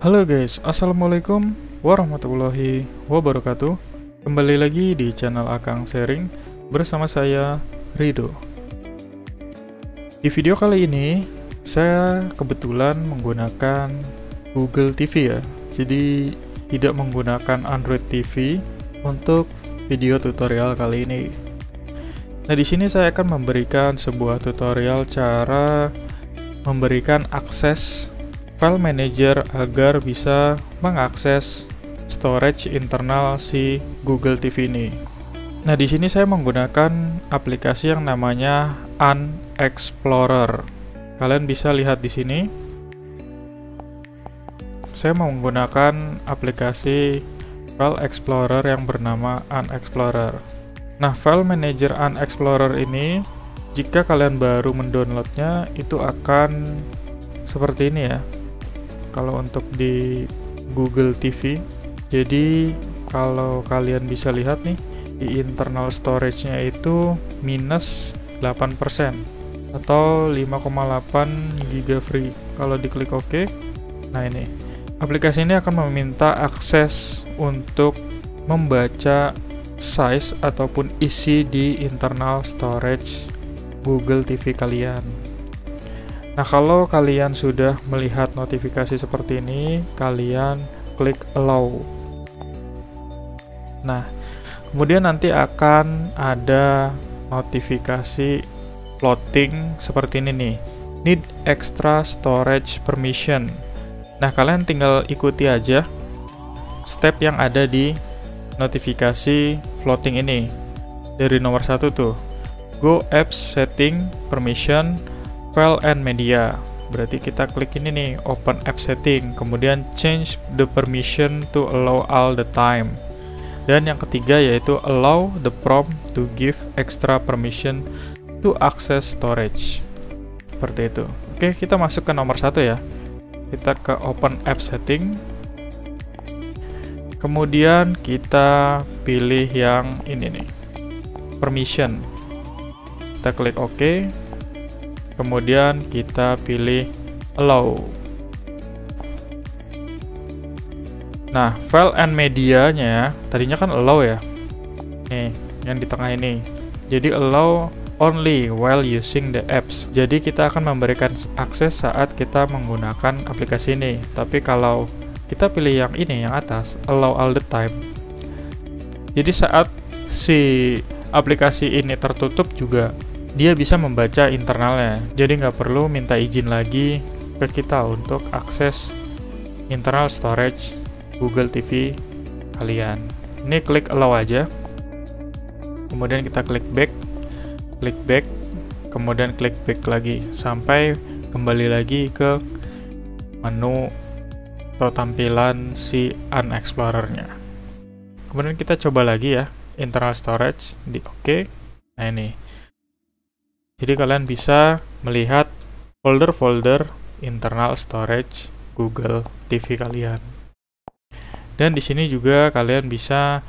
Halo guys, Assalamualaikum warahmatullahi wabarakatuh. Kembali lagi di channel Akang Sharing bersama saya, Rido. Di video kali ini, saya kebetulan menggunakan Google TV ya. Jadi tidak menggunakan Android TV untuk video tutorial kali ini. Nah di sini saya akan memberikan sebuah tutorial cara memberikan akses file manager agar bisa mengakses storage internal si Google TV ini. Nah, di sini saya menggunakan aplikasi yang namanya Unexplorer. Kalian bisa lihat di sini. Saya menggunakan aplikasi file explorer yang bernama Unexplorer. Nah, file manager Unexplorer ini jika kalian baru mendownloadnya itu akan seperti ini ya kalau untuk di Google TV jadi kalau kalian bisa lihat nih di internal storage-nya itu minus 8% atau 5,8 GB free. Kalau diklik OK nah ini. Aplikasi ini akan meminta akses untuk membaca size ataupun isi di internal storage Google TV kalian Nah, kalau kalian sudah melihat notifikasi seperti ini, kalian klik allow. Nah, kemudian nanti akan ada notifikasi floating seperti ini nih. Need extra storage permission. Nah, kalian tinggal ikuti aja step yang ada di notifikasi floating ini. Dari nomor satu tuh. Go apps setting permission file and media. Berarti kita klik ini nih open app setting kemudian change the permission to allow all the time. Dan yang ketiga yaitu allow the prompt to give extra permission to access storage. Seperti itu. Oke kita masuk ke nomor satu ya. Kita ke open app setting. Kemudian kita pilih yang ini nih. Permission. Kita klik OK kemudian kita pilih allow. Nah file and medianya tadinya kan allow ya. Nih yang di tengah ini. Jadi allow only while using the apps. Jadi kita akan memberikan akses saat kita menggunakan aplikasi ini. Tapi kalau kita pilih yang ini yang atas allow all the time. Jadi saat si aplikasi ini tertutup juga dia bisa membaca internalnya. Jadi nggak perlu minta izin lagi ke kita untuk akses internal storage Google TV kalian. Ini klik allow aja. Kemudian kita klik back klik back kemudian klik back lagi. Sampai kembali lagi ke menu atau tampilan si unexplorernya kemudian kita coba lagi ya internal storage di oke OK. nah ini jadi kalian bisa melihat folder-folder internal storage Google TV kalian. Dan di sini juga kalian bisa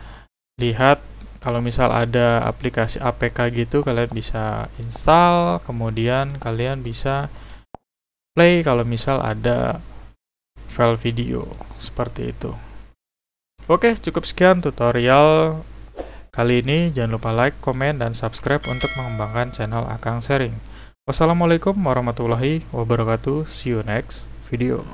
lihat kalau misal ada aplikasi APK gitu kalian bisa install, kemudian kalian bisa play kalau misal ada file video seperti itu. Oke, cukup sekian tutorial Kali ini jangan lupa like, komen, dan subscribe untuk mengembangkan channel Akang Sharing. Wassalamualaikum warahmatullahi wabarakatuh. See you next video.